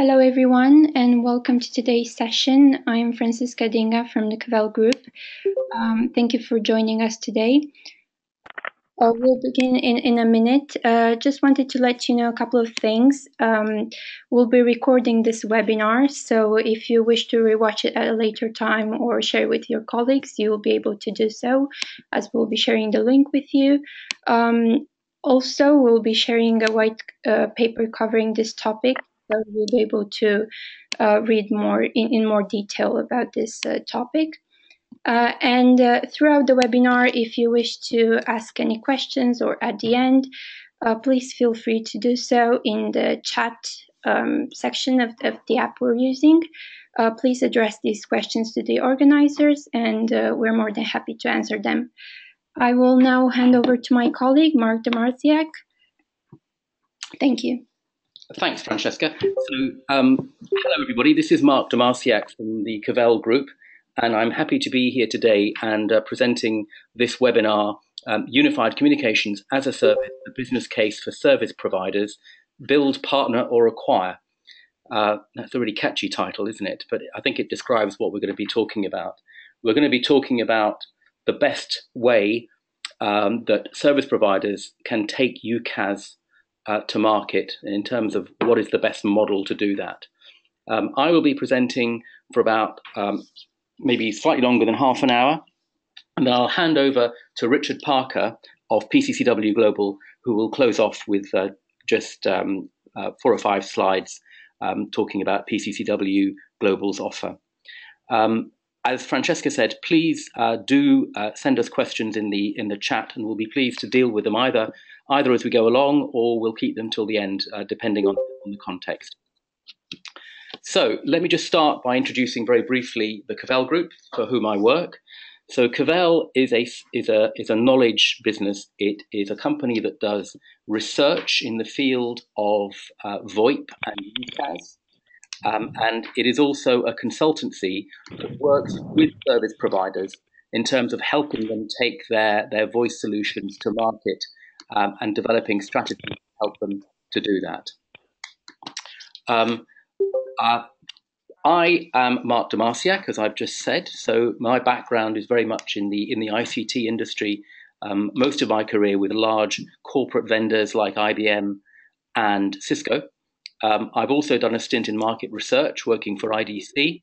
Hello, everyone, and welcome to today's session. I'm Francisca Dinga from the Cavell Group. Um, thank you for joining us today. Uh, we'll begin in, in a minute. Uh, just wanted to let you know a couple of things. Um, we'll be recording this webinar, so if you wish to rewatch it at a later time or share with your colleagues, you will be able to do so, as we'll be sharing the link with you. Um, also, we'll be sharing a white uh, paper covering this topic so you'll be able to uh, read more in, in more detail about this uh, topic. Uh, and uh, throughout the webinar, if you wish to ask any questions or at the end, uh, please feel free to do so in the chat um, section of, of, the app we're using. Uh, please address these questions to the organizers, and we're more than happy to answer them. I will now hand over to my colleague, Mark Demarsiak. Thank you. Thanks, Francesca. So, um, hello everybody. This is Mark Demarsiak from the Cavell Group, and I'm happy to be here today and uh, presenting this webinar, um, Unified Communications as a Service, the business case for service providers, build, partner, or acquire. Uh, that's a really catchy title, isn't it? But I think it describes what we're going to be talking about. We're going to be talking about the best way um, that service providers can take UCaaS uh, to market in terms of what is the best model to do that. Um, I will be presenting for about um, maybe slightly longer than half an hour, and then I'll hand over to Richard Parker of PCCW Global, who will close off with uh, just um, uh, four or five slides um, talking about PCCW Global's offer. Um, as Francesca said, please uh, do uh, send us questions in the in the chat, and we'll be pleased to deal with them either either as we go along or we'll keep them till the end, uh, depending on, on the context. So let me just start by introducing very briefly the Cavell Group, for whom I work. So Cavell is a is a is a knowledge business. It is a company that does research in the field of uh, VoIP and UCaaS. Um, and it is also a consultancy that works with service providers in terms of helping them take their, their voice solutions to market um, and developing strategies to help them to do that. Um, uh, I am Mark Demarsiak, as I've just said. So my background is very much in the in the ICT industry. Um, most of my career with large corporate vendors like IBM and Cisco. Um, I've also done a stint in market research, working for IDC,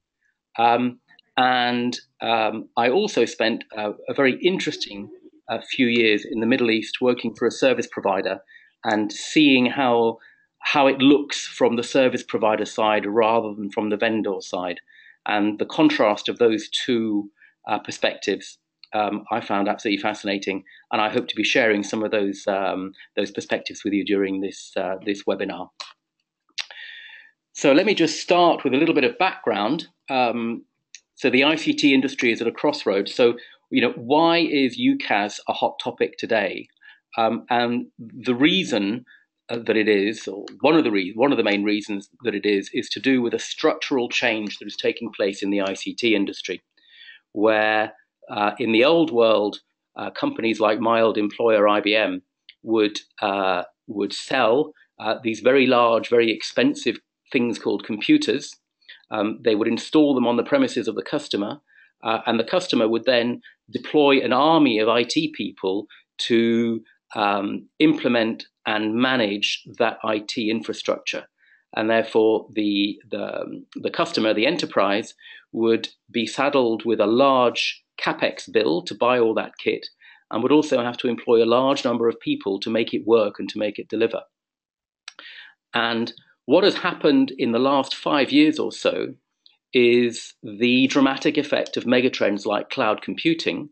um, and um, I also spent a very interesting a few years in the Middle East working for a service provider and seeing how how it looks from the service provider side rather than from the vendor side. And the contrast of those two uh, perspectives um, I found absolutely fascinating, and I hope to be sharing some of those um, those perspectives with you during this uh, this webinar. So let me just start with a little bit of background. Um, so the ICT industry is at a crossroads. So you know, why is UCaaS a hot topic today? Um, and the reason uh, that it is, or one of the re- one of the main reasons that it is, is to do with a structural change that is taking place in the ICT industry, where uh, in the old world, uh, companies like my old employer IBM would uh, would sell uh, these very large, very expensive things called computers. Um, they would install them on the premises of the customer, uh, and the customer would then deploy an army of IT people to um, implement and manage that IT infrastructure. And therefore, the, the, the customer, the enterprise, would be saddled with a large capex bill to buy all that kit and would also have to employ a large number of people to make it work and to make it deliver. And what has happened in the last five years or so is the dramatic effect of megatrends like cloud computing,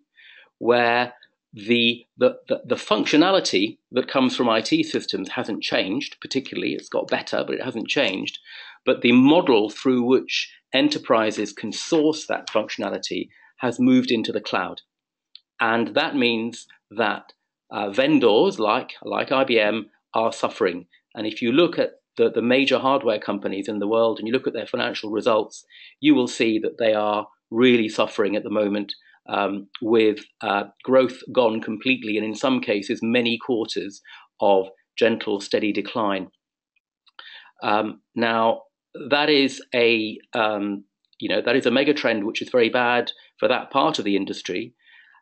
where the, the, the, the, functionality that comes from IT systems hasn't changed, particularly. It's got better, but it hasn't changed. But the model through which enterprises can source that functionality has moved into the cloud. And that means that uh, vendors like, like IBM are suffering. And if you look at the, the major hardware companies in the world and you look at their financial results, you will see that they are really suffering at the moment um, with uh, growth gone completely, and in some cases, many quarters of gentle, steady decline. Um, now, that is a um, you know that is a mega trend which is very bad for that part of the industry.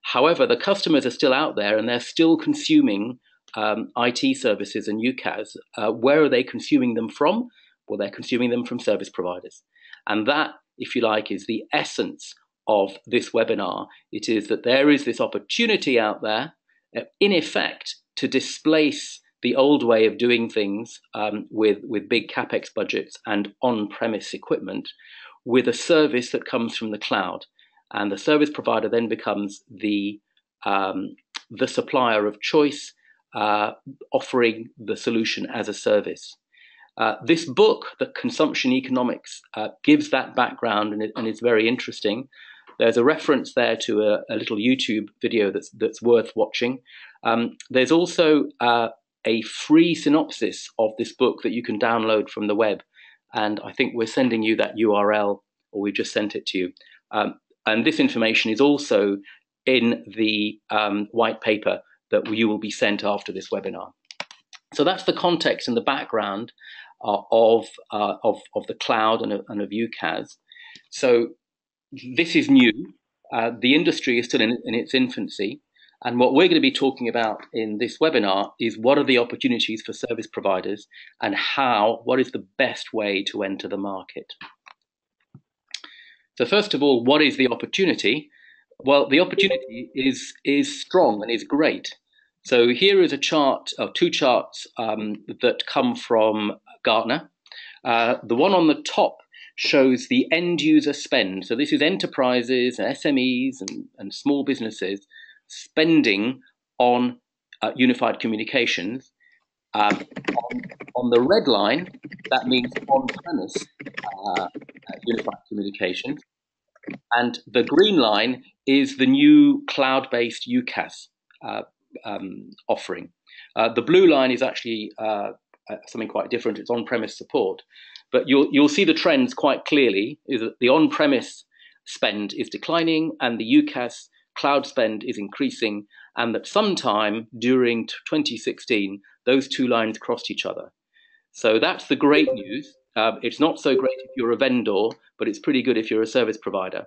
However, the customers are still out there and they're still consuming um, IT services and UCaaS. Uh, where are they consuming them from? Well, they're consuming them from service providers, and that, if you like, is the essence of this webinar. It is that there is this opportunity out there, uh, in effect, to displace the old way of doing things um, with, with big capex budgets and on premise equipment with a service that comes from the cloud. And the service provider then becomes the, um, the supplier of choice, uh, offering the solution as a service. Uh, this book, The Consumption Economics, uh, gives that background and, it, and, it's very interesting. There's a reference there to a, a little YouTube video that's, that's worth watching. Um, there's also uh, a free synopsis of this book that you can download from the web. And I think we're sending you that URL, or we've just sent it to you. Um, and this information is also in the um, white paper that you will be sent after this webinar. So that's the context and the background uh, of, uh, of, of the cloud and of, and of UCaaS. So this is new. Uh, the industry is still in, in its infancy. And what we're going to be talking about in this webinar is what are the opportunities for service providers and how, what is the best way to enter the market. So first of all, what is the opportunity? Well, the opportunity is, is strong and is great. So here is a chart, or two charts um, that come from Gartner. Uh, the one on the top shows the end user spend. So this is enterprises and SMEs and, and small businesses spending on uh, unified communications. Um, on, on, the red line, that means on-premise uh, unified communications. And the green line is the new cloud-based UCaaS uh, um, offering. Uh, the blue line is actually uh, uh, something quite different. It's on-premise support. But you'll, you'll see the trends quite clearly, is that the on-premise spend is declining and the UCaaS cloud spend is increasing, and that sometime during 2016, those two lines crossed each other. So that's the great news. Uh, it's not so great if you're a vendor, but it's pretty good if you're a service provider.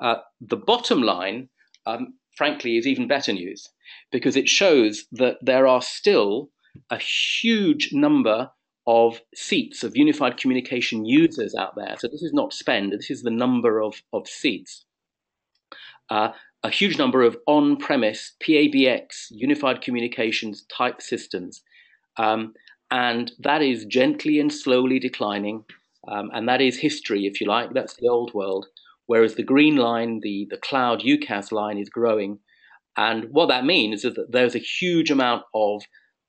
Uh, the bottom line, um, frankly, is even better news because it shows that there are still a huge number of seats of unified communication users out there. So this is not spend, this is the number of, of seats. Uh, a huge number of on-premise PABX unified communications type systems. Um, and that is gently and slowly declining. Um, and that is history, if you like. That's the old world. Whereas the green line, the, the cloud UCaaS line, is growing. And what that means is that there's a huge amount of,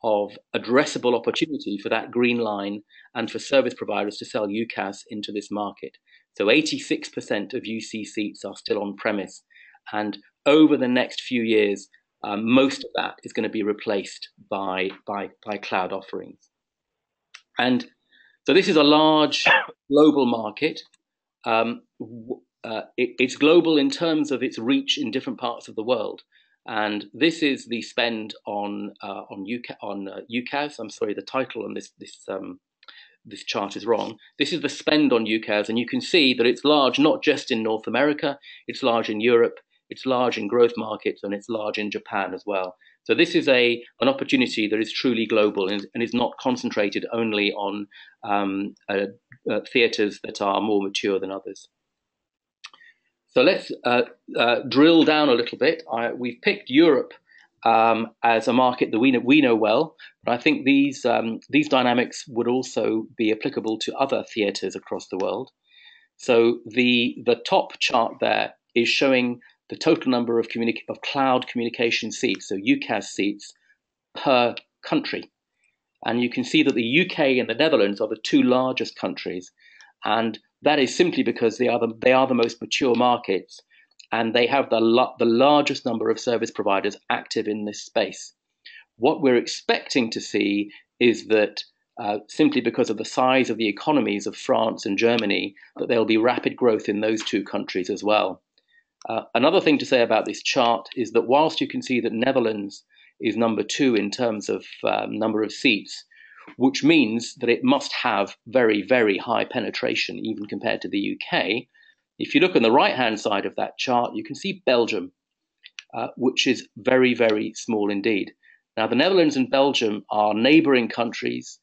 of addressable opportunity for that green line and for service providers to sell UCaaS into this market. So 86% of UC seats are still on premise. And over the next few years, um, most of that is going to be replaced by, by, by cloud offerings. And so this is a large global market. Um, uh, it, it's global in terms of its reach in different parts of the world. And this is the spend on uh, on, UK, on uh, UCaaS. I'm sorry, the title on this this um, this chart is wrong. This is the spend on UCaaS, and you can see that it's large not just in North America, it's large in Europe, it's large in growth markets and it's large in Japan as well. So this is a an opportunity that is truly global and, and is not concentrated only on um, uh, uh, theatres that are more mature than others. So let's uh, uh drill down a little bit. I, we've picked Europe um, as a market that we know, we know well, but I think these um, these dynamics would also be applicable to other theatres across the world. So the the top chart there is showing the total number of, of cloud communication seats, so UCaaS seats, per country. And you can see that the UK and the Netherlands are the two largest countries. And that is simply because they are the, they are the most mature markets and they have the, the largest number of service providers active in this space. What we're expecting to see is that uh, simply because of the size of the economies of France and Germany, that there'll be rapid growth in those two countries as well. Uh, another thing to say about this chart is that whilst you can see that Netherlands is number two in terms of um, number of seats, which means that it must have very, very high penetration, even compared to the UK. If you look on the right hand side of that chart, you can see Belgium, uh, which is very, very small indeed. Now, the Netherlands and Belgium are neighboring countries.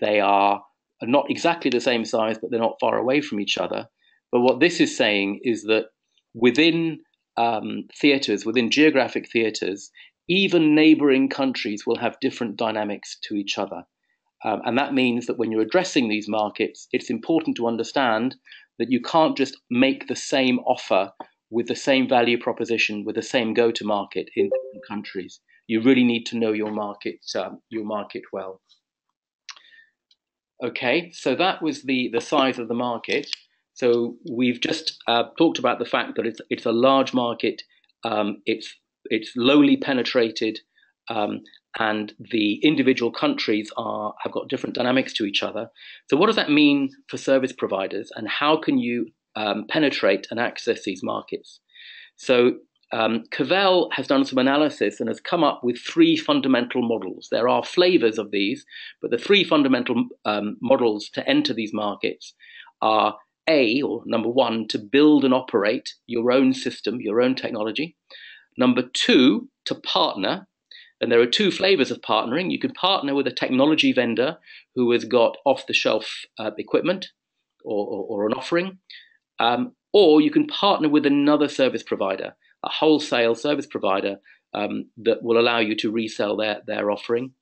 They are not exactly the same size, but they're not far away from each other. But what this is saying is that within um, theatres, within geographic theatres, even neighboring countries will have different dynamics to each other. Um, and that means that when you're addressing these markets, it's important to understand that you can't just make the same offer with the same value proposition, with the same go to market in different countries. You really need to know your market, um, your market well. Okay, so that was the, the size of the market. So we've just uh, talked about the fact that it's, it's a large market, um, it's, it's lowly penetrated, um, and the individual countries are have got different dynamics to each other. So, what does that mean for service providers, and how can you um, penetrate and access these markets? So, um, Cavell has done some analysis and has come up with three fundamental models. There are flavors of these, but the three fundamental um, models to enter these markets are A, or number one, to build and operate your own system, your own technology. Number two, to partner. And there are two flavors of partnering. You can partner with a technology vendor who has got off the shelf uh, equipment or, or, or, an offering, um, or you can partner with another service provider, a wholesale service provider um, that will allow you to resell their, their offering.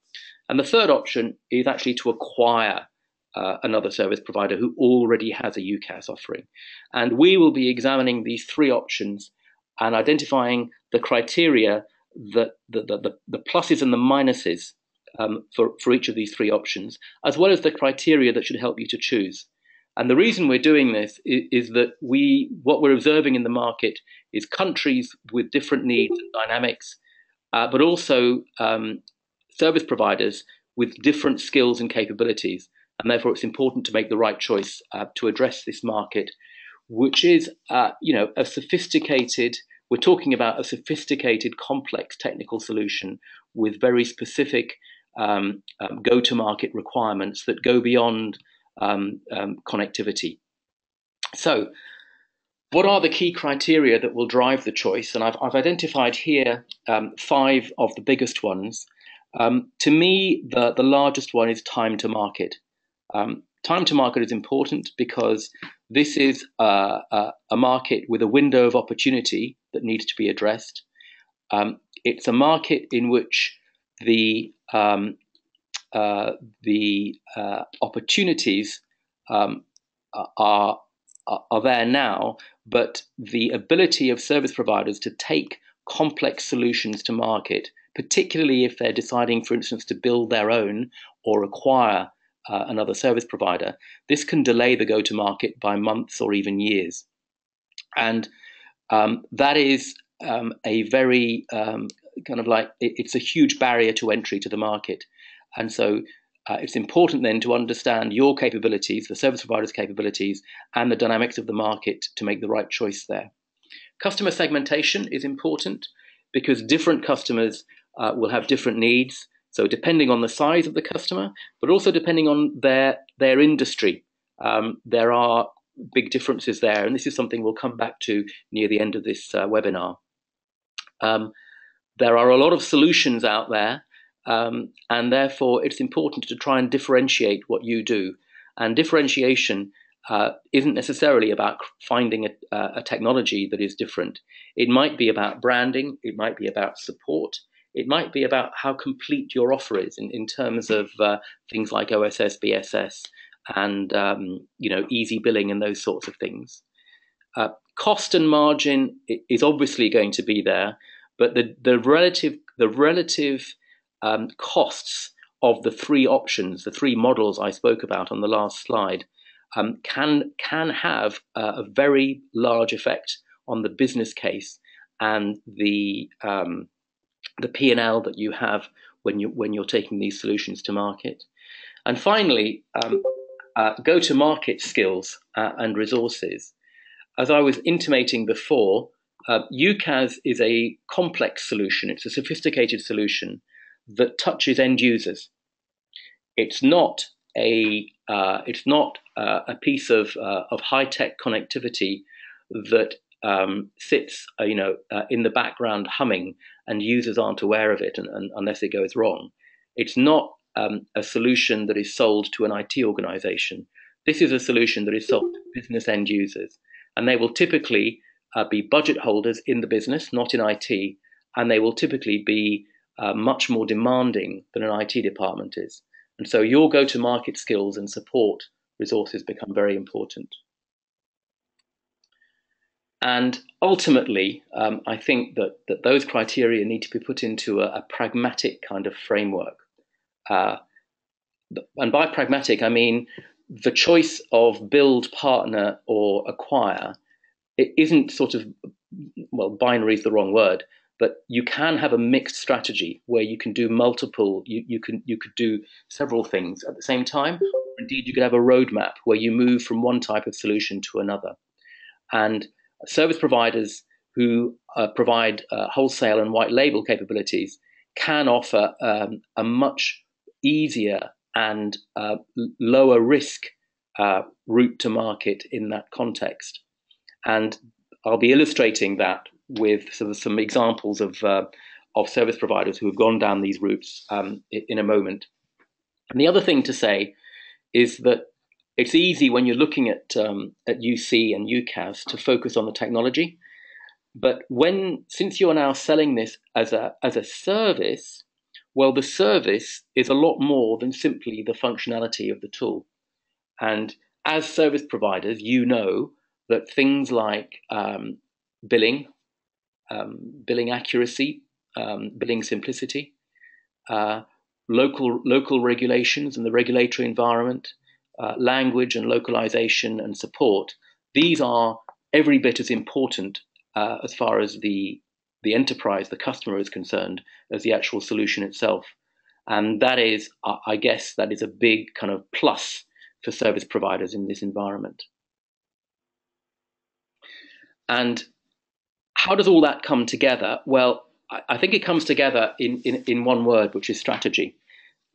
And the third option is actually to acquire uh, another service provider who already has a UCaaS offering. And we will be examining these three options and identifying the criteria the, the, the, the pluses and the minuses um, for, for each of these three options, as well as the criteria that should help you to choose. And the reason we're doing this is, is, that we, what we're observing in the market is countries with different needs and dynamics, uh, but also um, service providers with different skills and capabilities. And therefore, it's important to make the right choice uh, to address this market, which is, uh, you know, a sophisticated we're talking about a sophisticated, complex technical solution with very specific um, um, go to market requirements that go beyond um, um, connectivity. So, what are the key criteria that will drive the choice? And I've, I've identified here um, five of the biggest ones. Um, to me, the, the largest one is time to market. Time to market is important because this is a, a, a market with a window of opportunity that needs to be addressed. Um, it's a market in which the um, uh, the uh, opportunities um, are, are there now, but the ability of service providers to take complex solutions to market, particularly if they're deciding, for instance, to build their own or acquire uh, another service provider, this can delay the go to market by months or even years. And um, that is um, a very um, kind of like it, it's a huge barrier to entry to the market. And so uh, it's important then to understand your capabilities, the service provider's capabilities, and the dynamics of the market to make the right choice there. Customer segmentation is important because different customers uh, will have different needs. So depending on the size of the customer, but also depending on their their industry, um, there are big differences there, and this is something we'll come back to near the end of this uh, webinar. Um, there are a lot of solutions out there, um, and therefore it's important to try and differentiate what you do. And differentiation uh, isn't necessarily about finding a, a, technology that is different. It might be about branding, it might be about support, it might be about how complete your offer is in, in terms of uh, things like OSS, BSS, and um, you know easy billing and those sorts of things. Uh, cost and margin is obviously going to be there, but the, the relative the relative um, costs of the three options, the three models I spoke about on the last slide, um, can can have a very large effect on the business case and the um, the P and L that you have when you when you're taking these solutions to market. And finally, um, uh, go to market skills uh, and resources. As I was intimating before, uh, UCaaS is a complex solution, it's a sophisticated solution that touches end users. it's not a uh, it's not uh, a piece of uh, of high tech connectivity that um, sits uh, you know uh, in the background humming and users aren't aware of it and, and, unless it goes wrong. It's not um, a solution that is sold to an IT organization. This is a solution that is sold to business end users, and they will typically uh, be budget holders in the business, not in IT, and they will typically be much more demanding than an IT department is. And so your go to market skills and support resources become very important. And ultimately, um, I think that, that those criteria need to be put into a, a pragmatic kind of framework. Uh, and by pragmatic, I mean the choice of build, partner, or acquire. It isn't sort of, well, binary is the wrong word, but you can have a mixed strategy where you can do multiple you, you can you could do several things at the same time indeed you could have a roadmap where you move from one type of solution to another and service providers who uh, provide uh, wholesale and white label capabilities can offer um, a much easier and uh, lower risk uh, route to market in that context and I'll be illustrating that with sort of some examples of uh, of service providers who have gone down these routes um, in a moment. And the other thing to say is that it's easy when you're looking at um, at UC and UCaaS to focus on the technology, but when since you're now selling this as a as a service, well, the service is a lot more than simply the functionality of the tool. And as service providers, you know that things like um, billing, um, billing accuracy, um, billing simplicity, uh, local local regulations and the regulatory environment, uh, language and localization and support. These are every bit as important uh, as far as the the enterprise, the customer is concerned, as the actual solution itself. And that is, I guess, that is a big kind of plus for service providers in this environment. And how does all that come together? Well, I, think it comes together in, in, in, one word, which is strategy.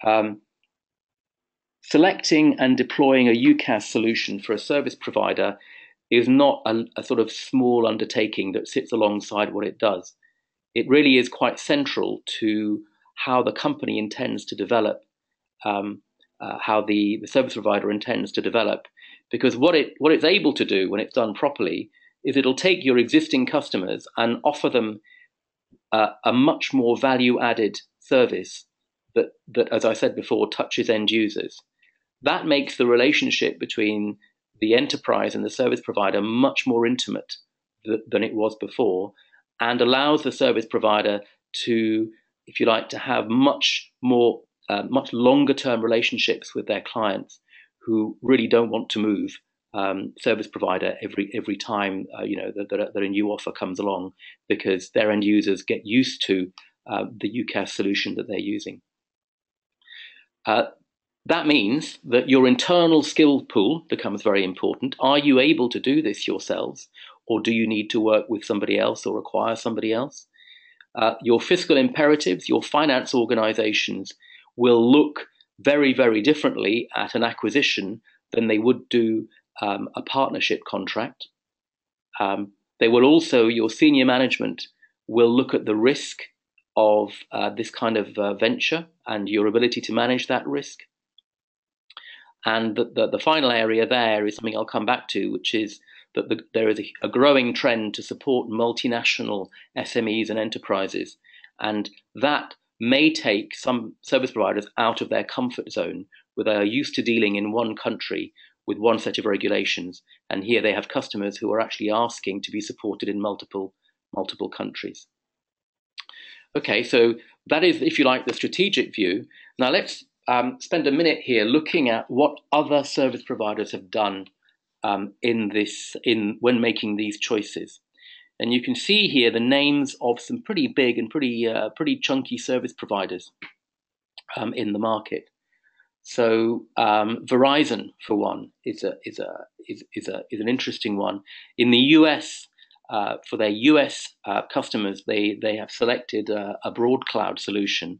Um, selecting and deploying a UCaaS solution for a service provider is not a, a, sort of small undertaking that sits alongside what it does. It really is quite central to how the company intends to develop, um, uh, how the, the service provider intends to develop, because what it what it's able to do when it's done properly is it'll take your existing customers and offer them uh, a much more value added service that, that, as I said before, touches end users. That makes the relationship between the enterprise and the service provider much more intimate th- than it was before and allows the service provider to, if you like, to have much more, uh, much longer term relationships with their clients who really don't want to move um, service provider every every time uh, you know that, that, that, a new offer comes along because their end users get used to uh, the UCaaS solution that they're using. Uh, that means that your internal skill pool becomes very important. Are you able to do this yourselves, or do you need to work with somebody else or acquire somebody else? Uh, your fiscal imperatives, your finance organizations will look very, very differently at an acquisition than they would do um, a partnership contract. Um, they will also, your senior management will look at the risk of uh, this kind of uh, venture and your ability to manage that risk. And the, the, the, final area there is something I'll come back to, which is that the, there is a, a growing trend to support multinational SMEs and enterprises. And that may take some service providers out of their comfort zone where they are used to dealing in one country with one set of regulations. And here they have customers who are actually asking to be supported in multiple multiple countries. Okay, so that is, if you like, the strategic view. Now let's um, spend a minute here looking at what other service providers have done um, in this in when making these choices. And you can see here the names of some pretty big and pretty uh, pretty chunky service providers um, in the market. So um, Verizon, for one, is a is a is, is a is an interesting one. In the US, uh, for their US uh, customers, they they have selected a, a BroadCloud solution,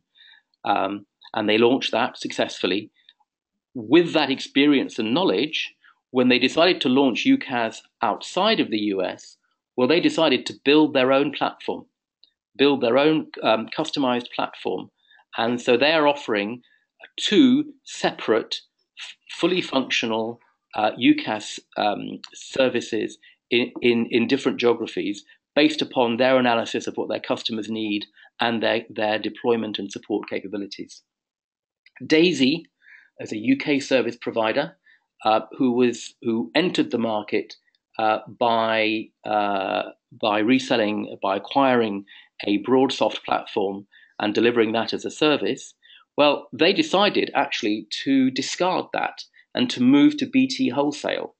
um, and they launched that successfully. with that experience and knowledge, when they decided to launch UCaaS outside of the US, well, they decided to build their own platform, build their own um, customized platform. And so they're offering two separate, f- fully functional uh, UCaaS um, services in, in, in different geographies based upon their analysis of what their customers need and their, their deployment and support capabilities. Daisy, as a UK service provider, uh, who was who entered the market uh, by uh, by reselling by acquiring a BroadSoft platform and delivering that as a service. Well, they decided actually to discard that and to move to BT wholesale.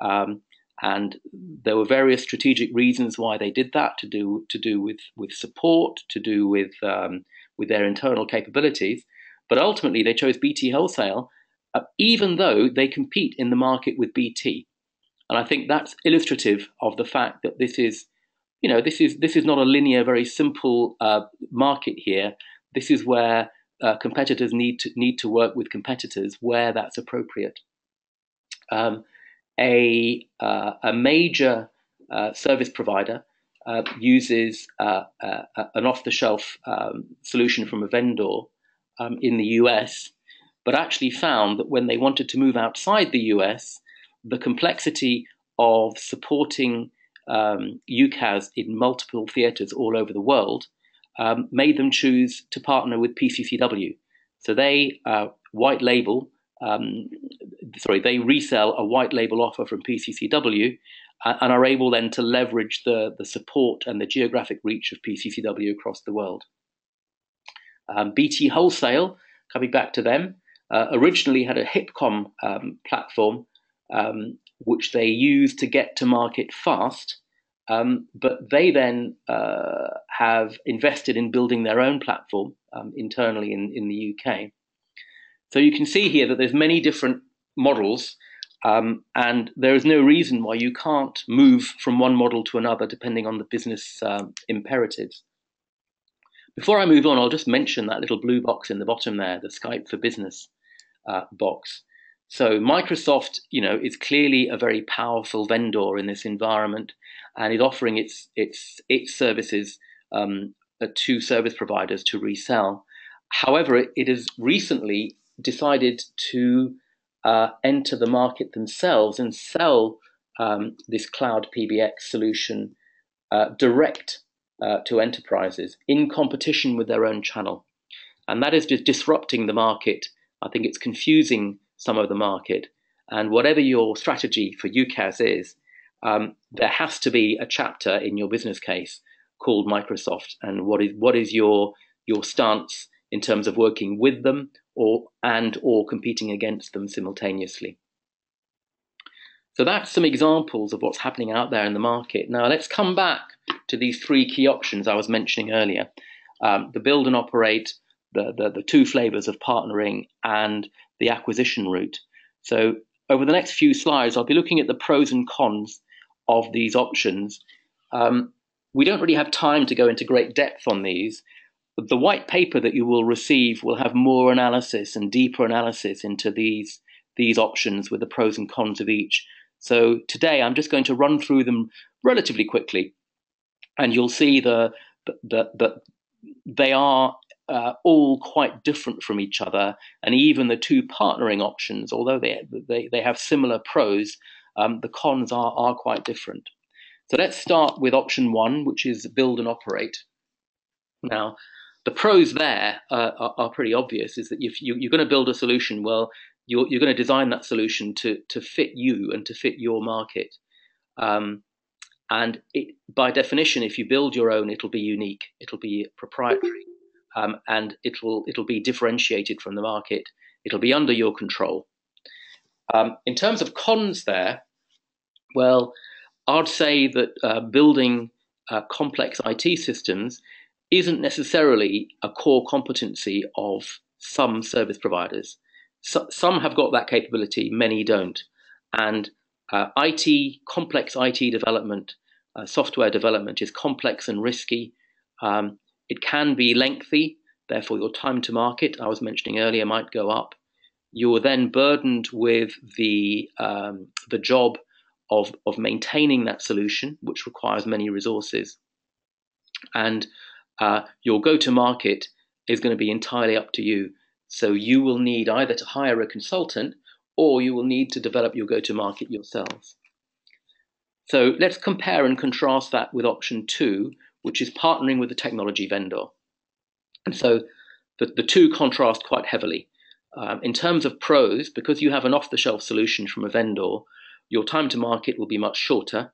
Um, and there were various strategic reasons why they did that to do to do with with support, to do with um, with their internal capabilities. But ultimately, they chose BT Wholesale, uh, even though they compete in the market with BT. And I think that's illustrative of the fact that this is, you know, this is this is not a linear, very simple uh, market here. This is where uh, competitors need to need to work with competitors where that's appropriate. Um, a uh, a major uh, service provider uh, uses an off-the-shelf um, solution from a vendor um, in the US, but actually found that when they wanted to move outside the US, the complexity of supporting um, UCaaS in multiple theaters all over the world um, made them choose to partner with PCCW. So they uh, white label um, sorry, they resell a white label offer from PCCW uh, and are able then to leverage the, the support and the geographic reach of PCCW across the world. Um, BT Wholesale, coming back to them, uh, originally had a HipCom um, platform um, which they used to get to market fast, um, but they then uh, have invested in building their own platform um, internally in, in the UK. So you can see here that there's many different models, um, and there is no reason why you can't move from one model to another depending on the business imperatives. Before I move on, I'll just mention that little blue box in the bottom there, the Skype for Business uh, box. So Microsoft, you know, is clearly a very powerful vendor in this environment, and is offering its its its services um, to service providers to resell. However, it, it has recently decided to uh, enter the market themselves and sell um, this cloud PBX solution uh, direct uh, to enterprises in competition with their own channel. And that is just disrupting the market. I think it's confusing some of the market. And whatever your strategy for UCaaS is, um, there has to be a chapter in your business case called Microsoft. And what is what is your your stance in terms of working with them or and or competing against them simultaneously. So that's some examples of what's happening out there in the market. Now let's come back to these three key options I was mentioning earlier: um, the build and operate, the, the the two flavors of partnering, and the acquisition route. So over the next few slides, I'll be looking at the pros and cons of these options. Um, we don't really have time to go into great depth on these, the white paper that you will receive will have more analysis and deeper analysis into these these options with the pros and cons of each. So today I'm just going to run through them relatively quickly, and you'll see the that the, they are uh, all quite different from each other, and even the two partnering options, although they they, they have similar pros, um, the cons are are quite different. So let's start with option one, which is build and operate. Now, the pros there uh, are, are, pretty obvious. Is that if you, are going to build a solution, well, you're, you're, going to design that solution to to fit you and to fit your market. Um, and it, by definition, if you build your own, it'll be unique, it'll be proprietary, um, and it'll it'll be differentiated from the market. It'll be under your control. Um, in terms of cons, there, well, I'd say that uh, building uh, complex IT systems isn't necessarily a core competency of some service providers. So, some have got that capability, many don't. And uh, IT, complex IT development, uh, software development is complex and risky. Um, it can be lengthy, therefore, your time to market, I was mentioning earlier, might go up. you are then burdened with the um, the job of of maintaining that solution, which requires many resources, and uh, your go to market is going to be entirely up to you. So you will need either to hire a consultant or you will need to develop your go to market yourselves. So let's compare and contrast that with option two, which is partnering with a technology vendor. And so the, the two contrast quite heavily. Um, in terms of pros, because you have an off the shelf solution from a vendor, your time to market will be much shorter.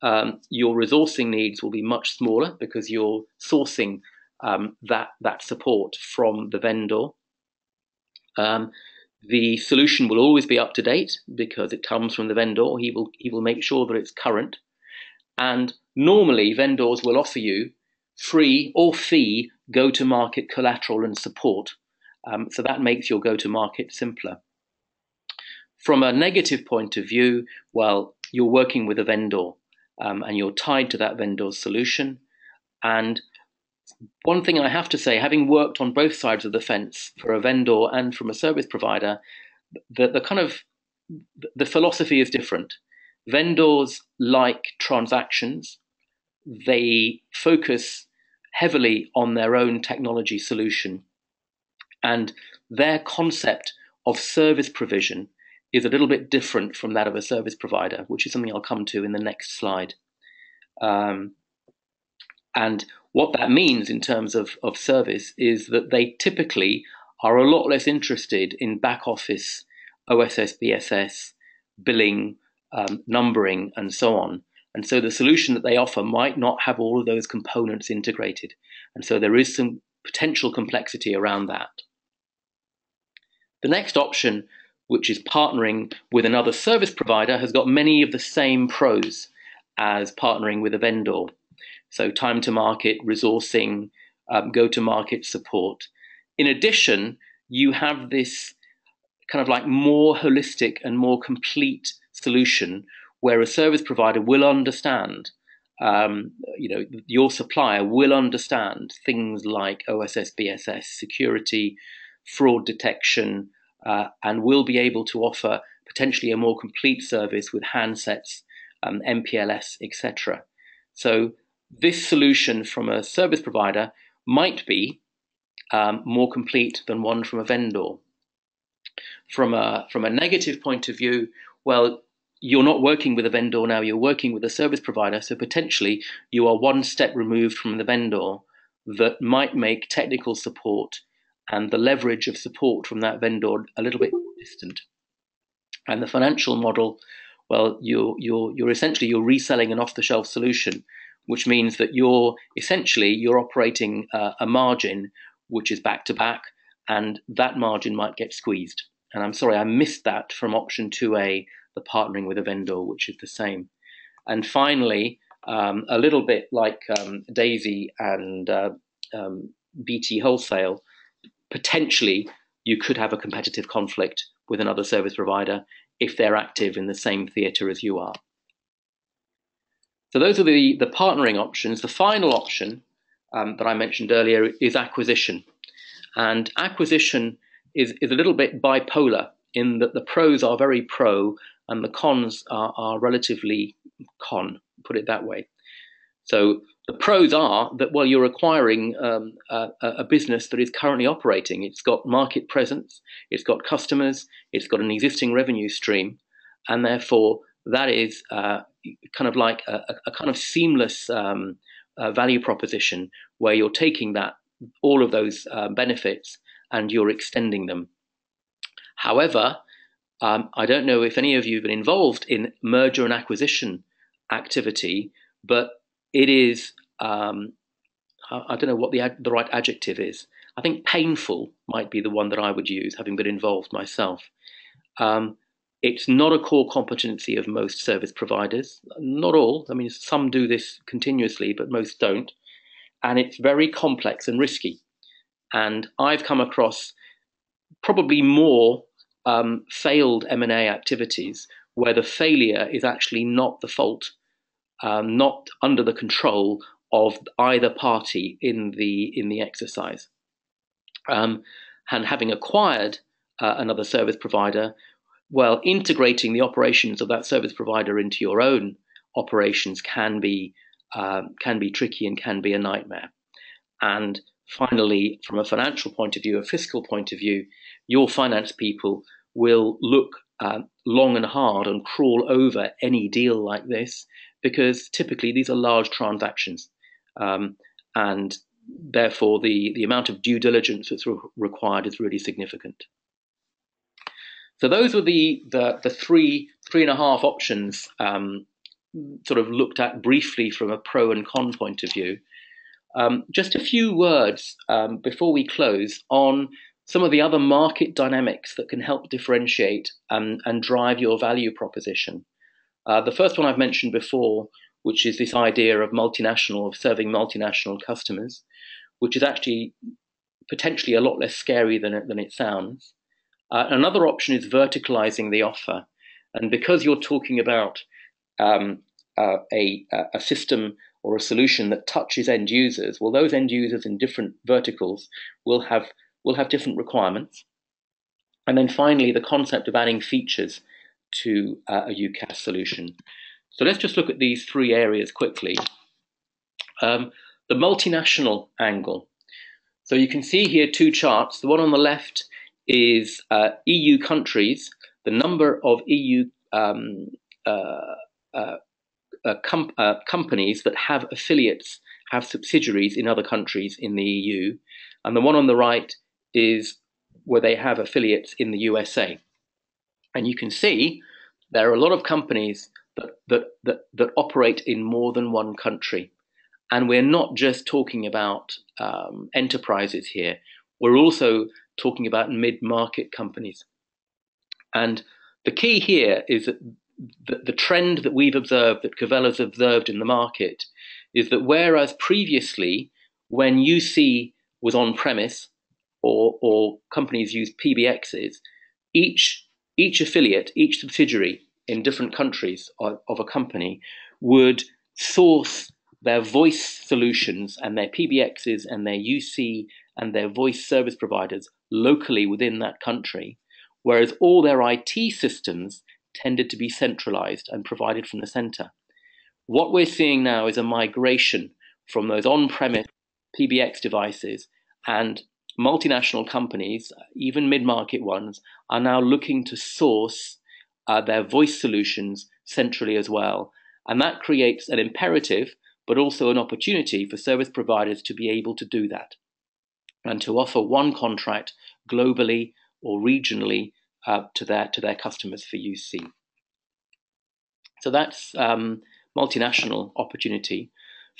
Um, your resourcing needs will be much smaller because you're sourcing um, that, that support from the vendor. Um, the solution will always be up to date because it comes from the vendor. He will he will make sure that it's current. And normally vendors will offer you free or fee go to market collateral and support. Um, so that makes your go to market simpler. From a negative point of view, well, you're working with a vendor um, and you're tied to that vendor's solution. And one thing I have to say, having worked on both sides of the fence for a vendor and from a service provider, the, the kind of the philosophy is different. Vendors like transactions. They focus heavily on their own technology solution. And their concept of service provision is a little bit different from that of a service provider, which is something I'll come to in the next slide. Um, and what that means in terms of, of service is that they typically are a lot less interested in back office OSS, BSS, billing, um, numbering, and so on. And so the solution that they offer might not have all of those components integrated. And so there is some potential complexity around that. The next option, which is partnering with another service provider, has got many of the same pros as partnering with a vendor. So time to market, resourcing, um, go to market support. In addition, you have this kind of like more holistic and more complete solution where a service provider will understand, um, you know, your supplier will understand things like OSS, BSS, security, fraud detection, uh, and will be able to offer potentially a more complete service with handsets, um, MPLS, etc. So this solution from a service provider might be um, more complete than one from a vendor. From a, from a negative point of view, well, you're not working with a vendor now, you're working with a service provider, so potentially you are one step removed from the vendor that might make technical support and the leverage of support from that vendor a little bit distant. And the financial model, well, you're, you're, you're essentially you're reselling an off-the-shelf solution which means that you're essentially you're operating uh, a margin which is back to back, and that margin might get squeezed. And I'm sorry, I missed that from option 2A, the partnering with a vendor, which is the same. And finally, um, a little bit like um, Daisy and uh, um, BT Wholesale, potentially you could have a competitive conflict with another service provider if they're active in the same theatre as you are. So those are the, the partnering options. The final option um, that I mentioned earlier is acquisition. And acquisition is, is a little bit bipolar in that the pros are very pro and the cons are, are relatively con, put it that way. So the pros are that, well, you're acquiring um, a, a, business that is currently operating. It's got market presence, it's got customers, it's got an existing revenue stream, and therefore that is uh, kind of like a, a kind of seamless um, uh, value proposition where you're taking that all of those uh, benefits and you're extending them. However, um, I don't know if any of you have been involved in merger and acquisition activity, but it is um, I, don't know what the the right adjective is. I think painful might be the one that I would use, having been involved myself. Um, it's not a core competency of most service providers. Not all. I mean, some do this continuously, but most don't. And it's very complex and risky. And I've come across probably more um, failed M&A activities where the failure is actually not the fault, um, not under the control of either party in the in the exercise. Um, and having acquired uh, another service provider, well, integrating the operations of that service provider into your own operations can be uh, can be tricky and can be a nightmare. And finally, from a financial point of view, a fiscal point of view, your finance people will look uh, long and hard and crawl over any deal like this because typically these are large transactions. Um, and therefore, the, the amount of due diligence that's re- required is really significant. So those were the, the, the three three and a half options um, sort of looked at briefly from a pro and con point of view. Um, just a few words um, before we close on some of the other market dynamics that can help differentiate and, and drive your value proposition. Uh, the first one I've mentioned before, which is this idea of multinational, of serving multinational customers, which is actually potentially a lot less scary than than it sounds. Uh, another option is verticalizing the offer. And because you're talking about um, uh, a, a system or a solution that touches end users, well, those end users in different verticals will have will have different requirements. And then finally, the concept of adding features to uh, a UCaaS solution. So let's just look at these three areas quickly. Um, the multinational angle. So you can see here two charts. The one on the left is uh, EU countries, the number of EU um, uh, uh uh, com- companies that have affiliates, have subsidiaries in other countries in the EU. And the one on the right is where they have affiliates in the USA. And you can see there are a lot of companies that, that, that, that operate in more than one country. And we're not just talking about um, enterprises here, we're also talking about mid market companies. And the key here is that the, the trend that we've observed, that Cavell has observed in the market, is that whereas previously, when UC was on premise or, or companies used PBXs, each, each affiliate, each subsidiary in different countries of, of a company would source their voice solutions and their PBXs and their UC and their voice service providers locally within that country, whereas all their IT systems tended to be centralized and provided from the center. What we're seeing now is a migration from those on premise PBX devices and multinational companies, even mid market ones, are now looking to source uh, their voice solutions centrally as well. And that creates an imperative, but also an opportunity for service providers to be able to do that and to offer one contract globally or regionally uh, to their to their customers for UC. So that's um, multinational opportunity.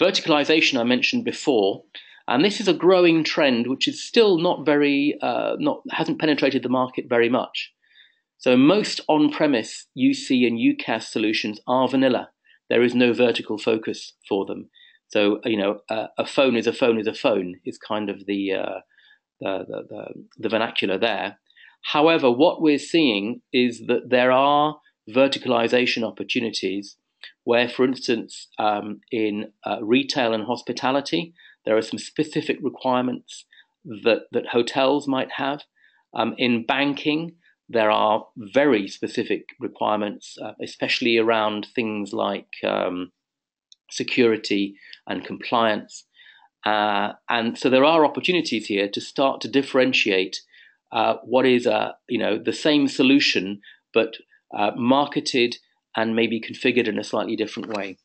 Verticalization I mentioned before, and this is a growing trend which is still not very uh, not hasn't penetrated the market very much. So most on-premise UC and UCaaS solutions are vanilla. There is no vertical focus for them. So you know, uh, a phone is a phone is a phone is kind of the, uh, the, the, the, the vernacular there. However, what we're seeing is that there are verticalization opportunities where, for instance, um, in uh, retail and hospitality, there are some specific requirements that, that hotels might have. Um, in banking, there are very specific requirements, uh, especially around things like um, security and compliance. Uh, and so there are opportunities here to start to differentiate uh, what is a you know the same solution but uh, marketed and maybe configured in a slightly different way.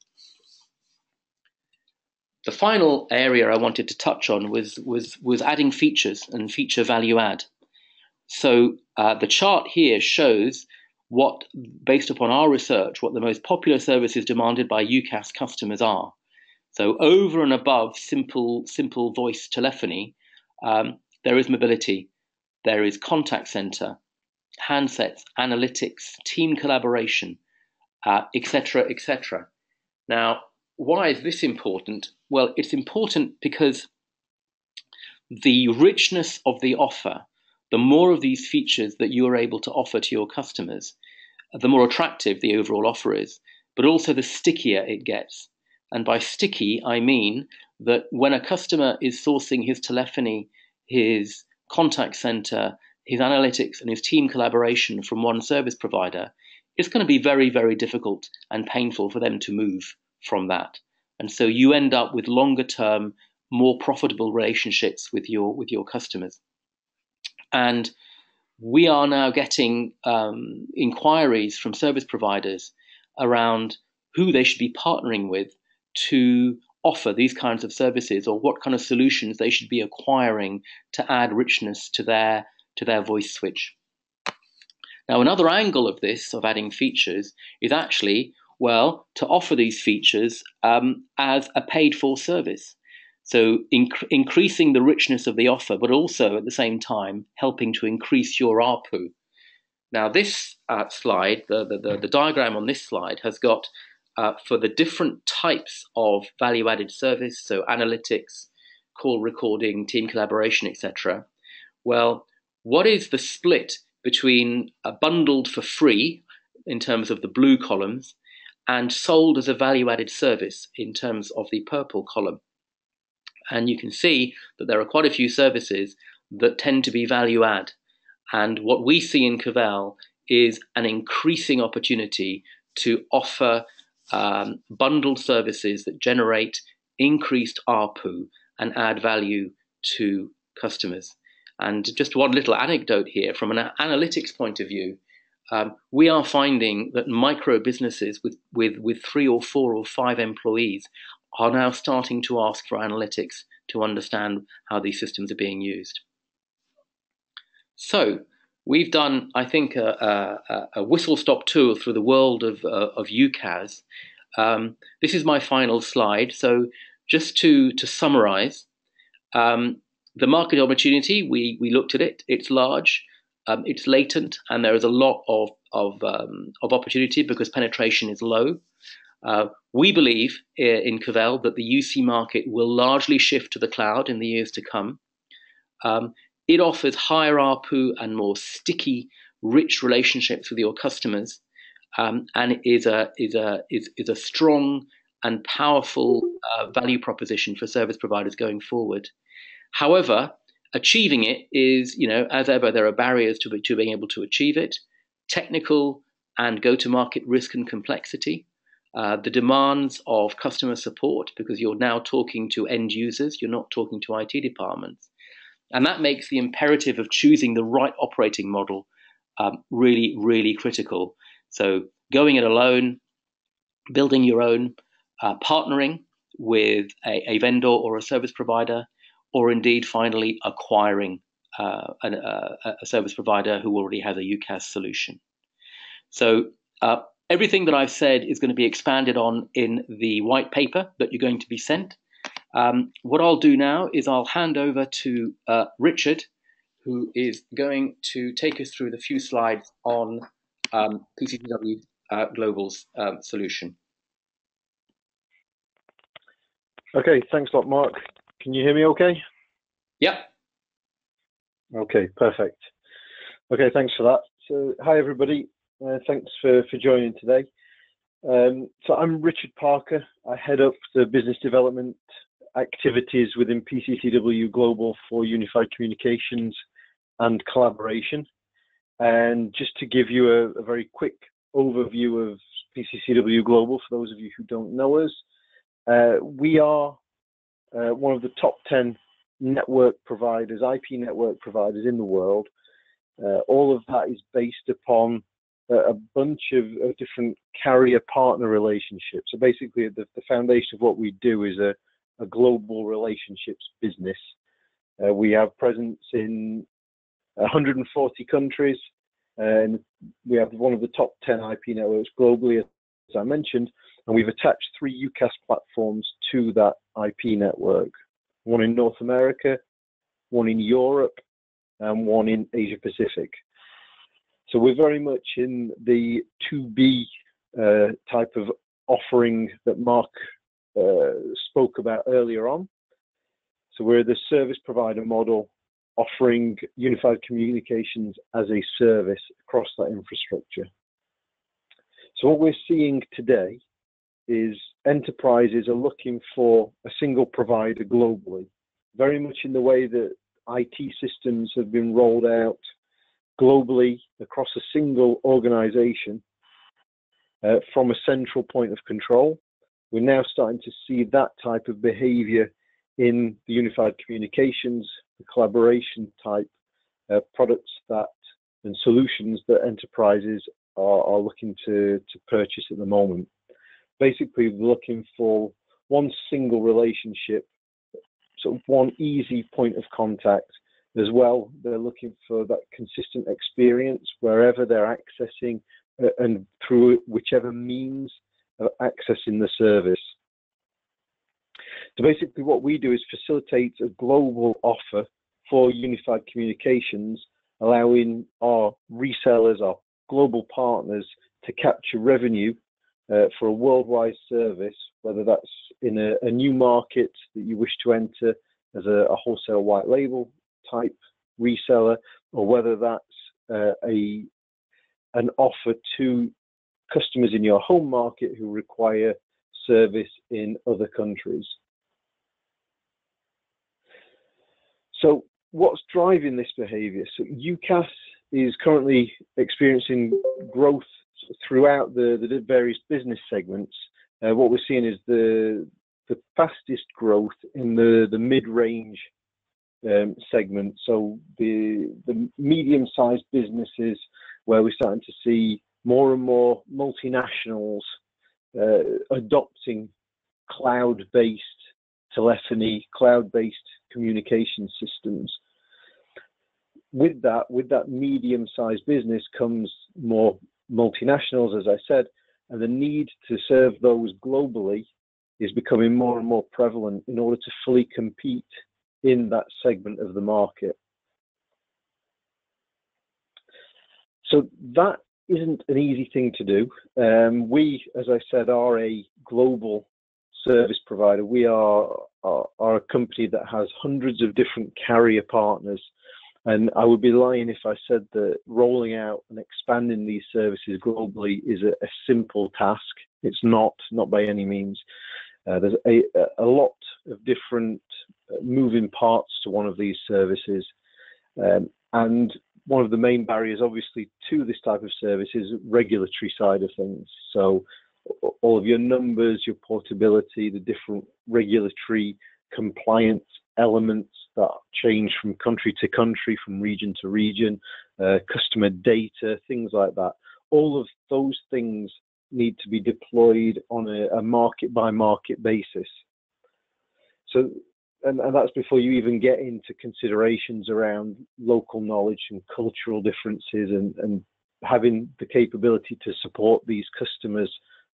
The final area I wanted to touch on was was was adding features and feature value add. So uh, the chart here shows what, based upon our research, what the most popular services demanded by UCaaS customers are. So over and above simple simple voice telephony, um, there is mobility, there is contact center, handsets, analytics, team collaboration, etc., uh, etc. Et now, why is this important? Well, it's important because the richness of the offer, the more of these features that you are able to offer to your customers, the more attractive the overall offer is, but also the stickier it gets. And by sticky, I mean that when a customer is sourcing his telephony, his contact center, his analytics and his team collaboration from one service provider, it's going to be very, very difficult and painful for them to move from that. And so you end up with longer term, more profitable relationships with your with your customers. And we are now getting um, inquiries from service providers around who they should be partnering with to offer these kinds of services or what kind of solutions they should be acquiring to add richness to their to their voice switch. Now, another angle of this, of adding features, is actually, well, to offer these features um, as a paid for service. So, inc- increasing the richness of the offer, but also at the same time helping to increase your ARPU. Now, this uh, slide, the, the, the, the, diagram on this slide, has got uh, for the different types of value added service, so analytics, call recording, team collaboration, etc. Well, what is the split between a bundled for free in terms of the blue columns and sold as a value added service in terms of the purple column? And you can see that there are quite a few services that tend to be value add. And what we see in Cavell is an increasing opportunity to offer um, bundled services that generate increased ARPU and add value to customers. And just one little anecdote here from an analytics point of view, um, we are finding that micro businesses with, with, with three or four or five employees are now starting to ask for analytics to understand how these systems are being used. So, we've done, I think, a, a, a whistle stop tour through the world of, uh, of UCaaS. Um, this is my final slide. So, just to, to summarize, um, the market opportunity, we, we looked at it, it's large, um, it's latent, and there is a lot of, of, um, of opportunity because penetration is low. Uh, we believe in Cavell that the UC market will largely shift to the cloud in the years to come. Um, it offers higher ARPU and more sticky, rich relationships with your customers, um, and is a is a is, is a strong and powerful uh, value proposition for service providers going forward. However, achieving it is, you know, as ever, there are barriers to, to being able to achieve it. Technical and go-to-market risk and complexity. Uh, the demands of customer support, because you're now talking to end users, you're not talking to IT departments. And that makes the imperative of choosing the right operating model um, really, really critical. So going it alone, building your own, uh, partnering with a, a, vendor or a service provider, or indeed finally acquiring uh, a, uh, a, service provider who already has a UCaaS solution. So uh, everything that I've said is going to be expanded on in the white paper that you're going to be sent. Um, what I'll do now is I'll hand over to uh, Richard, who is going to take us through the few slides on um, uh, Global's um, solution. Okay, thanks a lot, Mark. Can you hear me okay? Yep. Okay, perfect. Okay, thanks for that. So, hi everybody. Uh, thanks for, for joining today. Um, so, I'm Richard Parker. I head up the business development activities within PCCW Global for Unified Communications and Collaboration. And just to give you a, a very quick overview of PCCW Global, for those of you who don't know us, uh, we are uh, one of the top 10 network providers, IP network providers in the world. Uh, all of that is based upon a, bunch of, of, different carrier partner relationships. So basically, the, the, foundation of what we do is a, a global relationships business. Uh, we have presence in 140 countries, and we have one of the top 10 IP networks globally, as I mentioned, and we've attached three UCaaS platforms to that IP network one in North America, one in Europe, and one in Asia Pacific. So we're very much in the 2B uh, type of offering that Mark uh, spoke about earlier on. So we're the service provider model offering unified communications as a service across that infrastructure. So what we're seeing today is enterprises are looking for a single provider globally, very much in the way that IT systems have been rolled out globally across a single organization uh, from a central point of control. We're now starting to see that type of behavior in the unified communications, the collaboration type uh, products that and solutions that enterprises are, are looking to, to purchase at the moment. Basically, looking for one single relationship, sort of one easy point of contact. As well, they're looking for that consistent experience wherever they're accessing uh, and through whichever means of accessing the service. So basically, what we do is facilitate a global offer for unified communications, allowing our resellers, our global partners, to capture revenue uh, for a worldwide service, whether that's in a, a, new market that you wish to enter as a, a wholesale white label type reseller, or whether that's uh, a an offer to customers in your home market who require service in other countries. So, what's driving this behavior? So, UCaaS is currently experiencing growth throughout the, the various business segments. Uh, what we're seeing is the the fastest growth in the, the mid-range um, segment. So the the medium-sized businesses where we're starting to see more and more multinationals uh, adopting cloud-based telephony, cloud-based communication systems. With that, with that medium-sized business comes more multinationals, as I said, and the need to serve those globally is becoming more and more prevalent in order to fully compete in that segment of the market. So that isn't an easy thing to do. Um, we, as I said, are a global service provider. We are, are, a company that has hundreds of different carrier partners. And I would be lying if I said that rolling out and expanding these services globally is a, simple task. It's not, not by any means. Uh, there's a, a lot of different moving parts to one of these services. Um, and one of the main barriers, obviously, to this type of service is regulatory side of things. So all of your numbers, your portability, the different regulatory compliance elements that change from country to country, from region to region, uh, customer data, things like that. All of those things need to be deployed on a, a market by market basis. So, and, and that's before you even get into considerations around local knowledge and cultural differences and, and having the capability to support these customers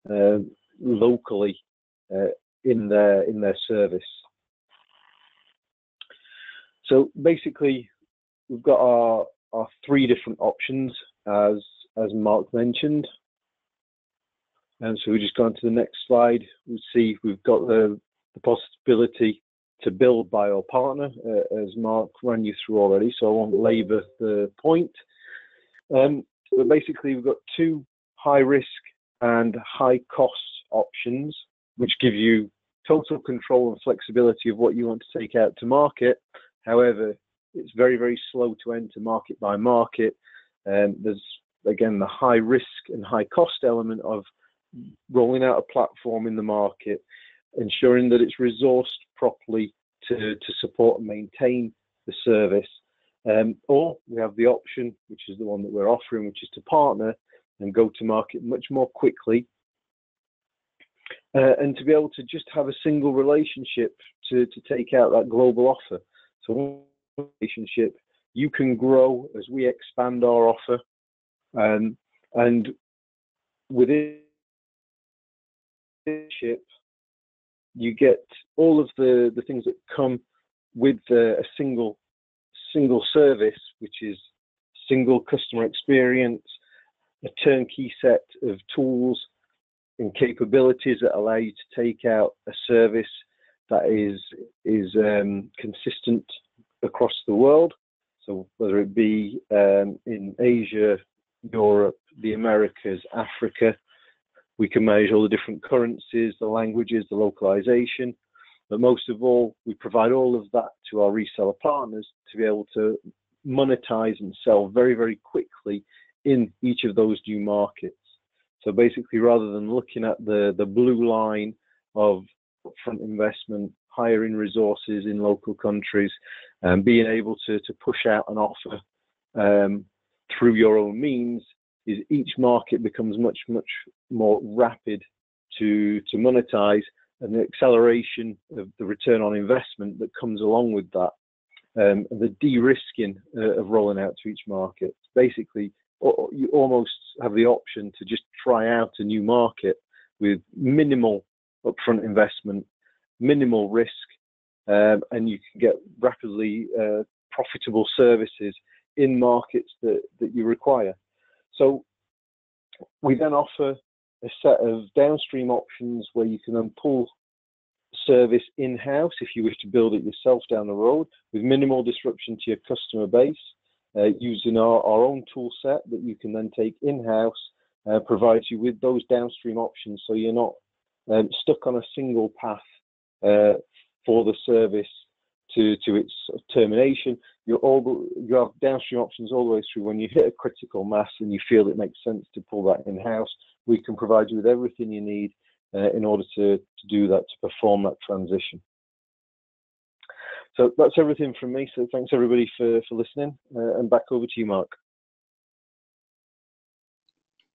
uh, locally uh, in their in their service. So basically, we've got our our three different options as as Mark mentioned. And so we just go on to the next slide. We see we've got the, the possibility to build by our partner, uh, as Mark ran you through already, so I won't labour the point. Um, but basically, we've got two high risk and high cost options, which give you total control and flexibility of what you want to take out to market. However, it's very, very slow to enter market by market. Um, there's again the high risk and high cost element of rolling out a platform in the market, ensuring that it's resourced properly to, to support and maintain the service. Um, or we have the option, which is the one that we're offering, which is to partner and go to market much more quickly. Uh, and to be able to just have a single relationship to, to take out that global offer. So, relationship, you can grow as we expand our offer. Um, and within ship, you get all of the, the things that come with uh, a single single service, which is single customer experience, a turnkey set of tools and capabilities that allow you to take out a service that is is um, consistent across the world. So whether it be um, in Asia, Europe, the Americas, Africa, we can manage all the different currencies, the languages, the localization. But most of all, we provide all of that to our reseller partners to be able to monetize and sell very, very quickly in each of those new markets. So basically, rather than looking at the, the blue line of upfront investment, hiring resources in local countries, and being able to, to push out an offer um, through your own means, is each market becomes much, much more rapid to, to monetize and the acceleration of the return on investment that comes along with that. Um, the de-risking uh, of rolling out to each market. Basically, you almost have the option to just try out a new market with minimal upfront investment, minimal risk, um, and you can get rapidly uh, profitable services in markets that, that you require. So we then offer a set of downstream options where you can then pull service in-house if you wish to build it yourself down the road with minimal disruption to your customer base uh, using our, our own tool set that you can then take in-house, uh, provides you with those downstream options. So you're not um, stuck on a single path uh, for the service to, to its termination. You're all, you have downstream options all the way through. When you hit a critical mass and you feel it makes sense to pull that in-house, we can provide you with everything you need uh, in order to, to do that, to perform that transition. So that's everything from me. So thanks everybody for, for listening uh, and back over to you, Mark.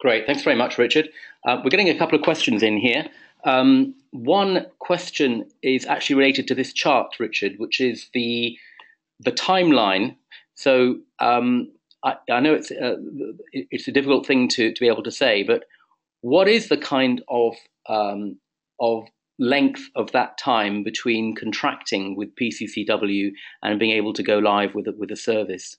Great. Thanks very much, Richard. Uh, we're getting a couple of questions in here. Um, one question is actually related to this chart, Richard, which is the the timeline. So um, I, I, know it's uh, it's a difficult thing to, to be able to say, but what is the kind of um, of length of that time between contracting with PCCW and being able to go live with a, with a service?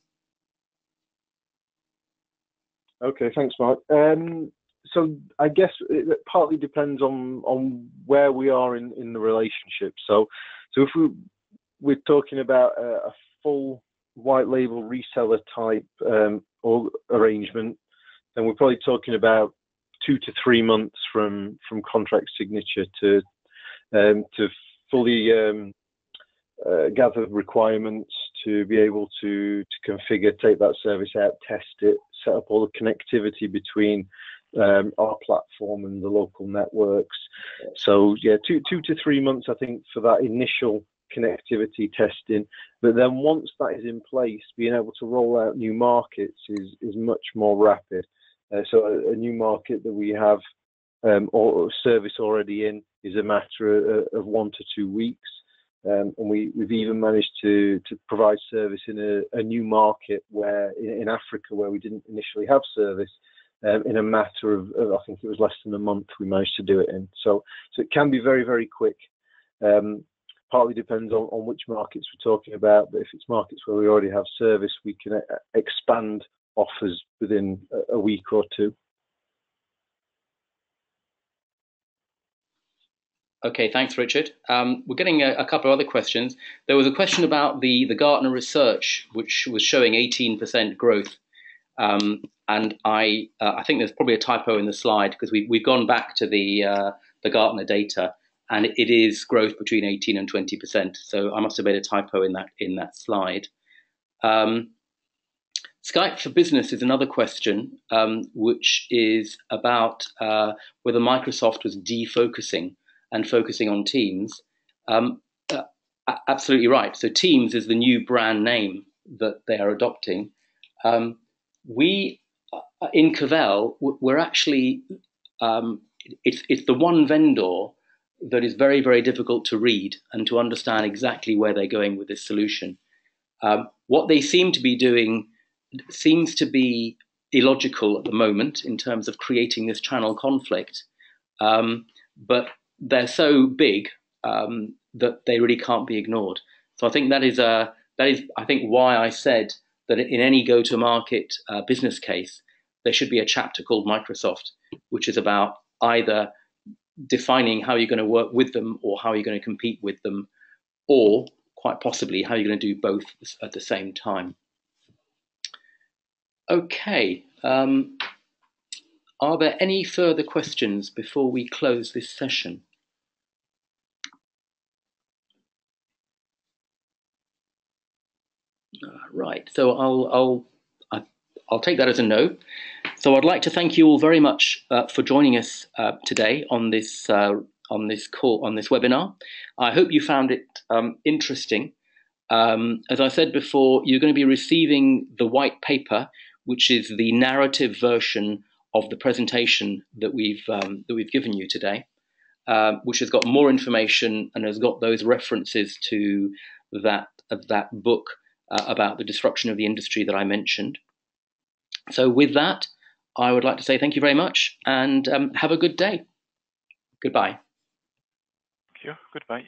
Okay, thanks, Mark. Um, so I guess it partly depends on on where we are in, in the relationship. So so if we we're talking about a, a full white label reseller type um, or arrangement, then we're probably talking about two to three months from from contract signature to um, to fully um, uh, gather requirements to be able to to configure, take that service out, test it, set up all the connectivity between um, our platform and the local networks. So yeah, two two to three months, I think, for that initial connectivity testing. But then once that is in place, being able to roll out new markets is is much more rapid. Uh, so a, a, new market that we have um, or service already in is a matter of, of one to two weeks. Um, and we, have even managed to, to provide service in a, a new market where in, in, Africa where we didn't initially have service. Um, in a matter of, of, I think it was less than a month, we managed to do it in. So, so it can be very, very quick. Um, partly depends on, on which markets we're talking about, but if it's markets where we already have service, we can uh, expand offers within a, a week or two. Okay, thanks, Richard. Um, we're getting a, a, couple of other questions. There was a question about the, the Gartner research, which was showing 18% growth. Um, and I, uh, I think there's probably a typo in the slide because we, we've gone back to the, uh, the Gartner data and it is growth between 18 and 20%. So I must have made a typo in that, in that slide. Um, Skype for Business is another question, um, which is about uh, whether Microsoft was defocusing and focusing on Teams. Um, uh, absolutely right. So Teams is the new brand name that they are adopting. Um, we uh, in Cavell, we're actually um, it's it's the one vendor that is very very difficult to read and to understand exactly where they're going with this solution. Um, what they seem to be doing seems to be illogical at the moment in terms of creating this channel conflict. Um, but they're so big um, that they really can't be ignored. So I think that is a that is I think why I said that in any go-to-market uh, business case there should be a chapter called Microsoft, which is about either defining how you're going to work with them or how you're going to compete with them, or quite possibly how you're going to do both at the same time. Okay. Um, are there any further questions before we close this session? Uh, Right. So I'll I'll I'll take that as a no. So I'd like to thank you all very much uh, for joining us uh, today on this uh, on this call on this webinar. I hope you found it um, interesting. Um, as I said before, you're going to be receiving the white paper, which is the narrative version of the presentation that we've um, that we've given you today, uh, which has got more information and has got those references to that that book uh, about the disruption of the industry that I mentioned. So, with that, I would like to say thank you very much and um, have a good day. Goodbye. Thank you. Goodbye.